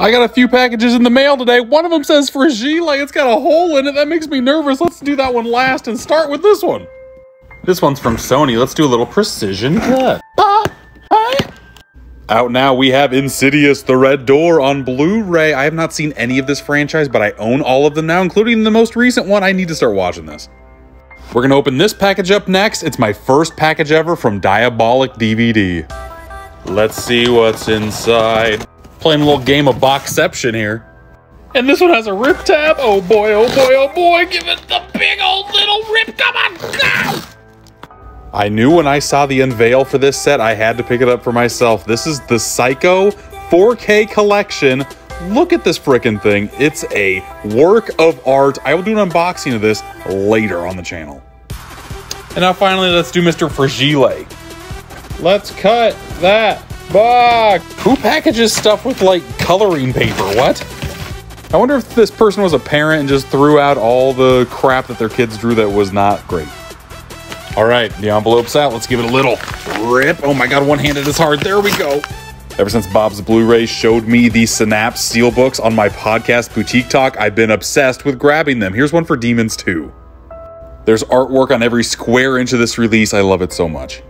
I got a few packages in the mail today. One of them says Fragile. It's got a hole in it. That makes me nervous. Let's do that one last and start with this one. This one's from Sony. Let's do a little precision cut. Out now, we have Insidious The Red Door on Blu ray. I have not seen any of this franchise, but I own all of them now, including the most recent one. I need to start watching this. We're going to open this package up next. It's my first package ever from Diabolik DVD. Let's see what's inside. Playing a little game of Boxception here. And this one has a rip tab. Oh boy, oh boy, oh boy. Give it the big old little rip. Come on, go! I knew when I saw the unveil for this set, I had to pick it up for myself. This is the Psycho 4K collection. Look at this freaking thing. It's a work of art. I will do an unboxing of this later on the channel. And now finally, let's do Mr. Fragile. Let's cut that box. Who packages stuff with like coloring paper? What? I wonder if this person was a parent and just threw out all the crap that their kids drew that was not great. All right, the envelope's out. Let's give it a little rip. Oh my god, one handed is hard. There we go. Ever since Bob's Blu ray showed me the Synapse Steelbooks on my podcast Boutique Talk, I've been obsessed with grabbing them. Here's one for Demons 2. There's artwork on every square inch of this release. I love it so much.